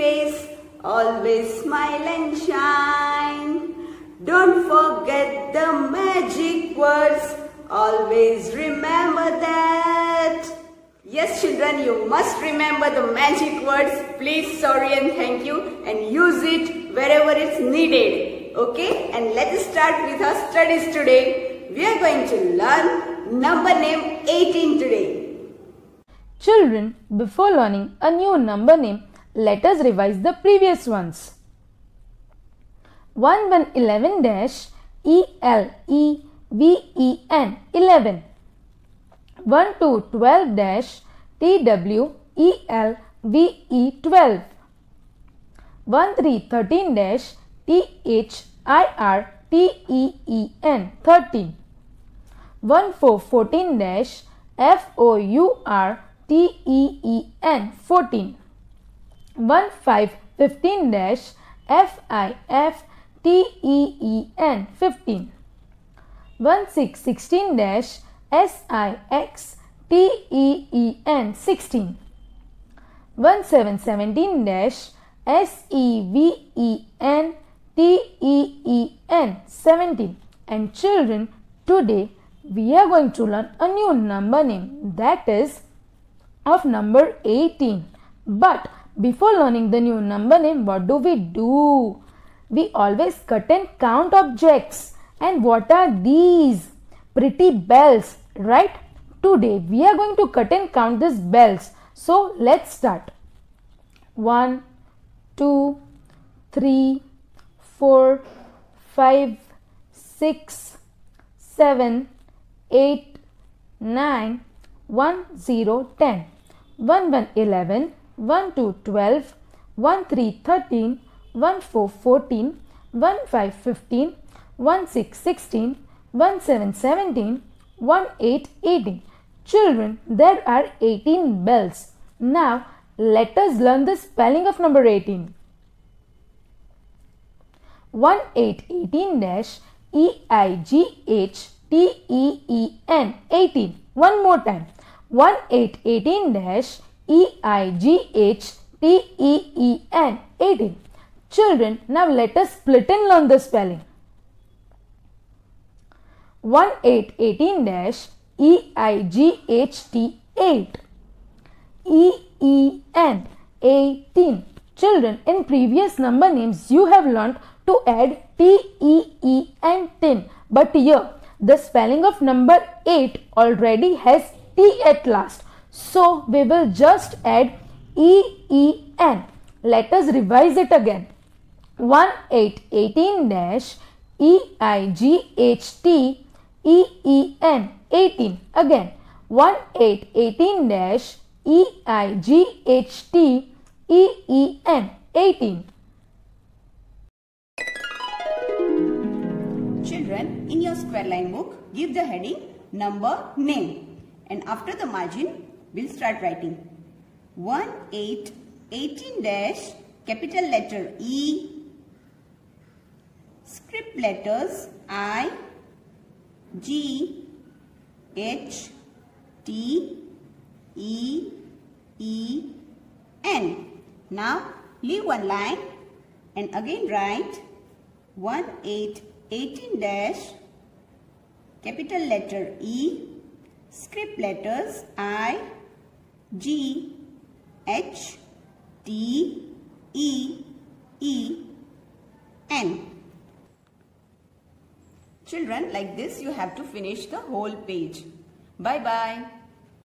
face. Always smile and shine. Don't forget the magic words. Always remember that. Yes, children, you must remember the magic words. Please, sorry, and thank you, and use it wherever it's needed. Okay, and let's start with our studies today. We are going to learn number name 18 today. Children, before learning a new number name, let us revise the previous ones. 1 1 11 dash E L E V E N 11 1 2 12 dash T W E L V E 12 1 3 13 dash T H I R T E E N 13 1 4 14 dash F O U R T E E N 14 1 5 15 dash F I F T E E N 15 1 6 16 dash S I X T E E N 16 1 7 17 dash S E V E N T E E N 17 and children today we are going to learn a new number name that is of number 18 but before learning the new number name what do we do? We always cut and count objects. And what are these? Pretty bells right? Today we are going to cut and count these bells. So let's start. 1 2 3 4 5 6 7 8 9 1 0 10 1 1 11 1 2 12 1 3 13 1 4 14 1 5 15 1 6 16 1 7 17 1 8 18 children there are 18 bells. Now let us learn the spelling of number 18 1 8 18 dash E I G H T E E N 18 one more time. 1 8 18 dash E I G H T E E N. 18 children now let us split and learn the spelling. 1 8 18 dash E I G H T 8 E E N. 18 children in previous number names you have learnt to add T E E and tin but here the spelling of number 8 already has T at last so we will just add E E N. Let us revise it again. 1 8 18 dash E I G H T E E N 18 again 1 8 18 dash E I G H T E E N 18 Children, in your square line book, give the heading number name. And after the margin, we'll start writing. 1 8 18 dash capital letter E. Script letters I G H T E E N. Now leave one line and again write 1 8 18 dash capital letter E. Script letters I G H T E E N. Children, like this you have to finish the whole page. Bye bye.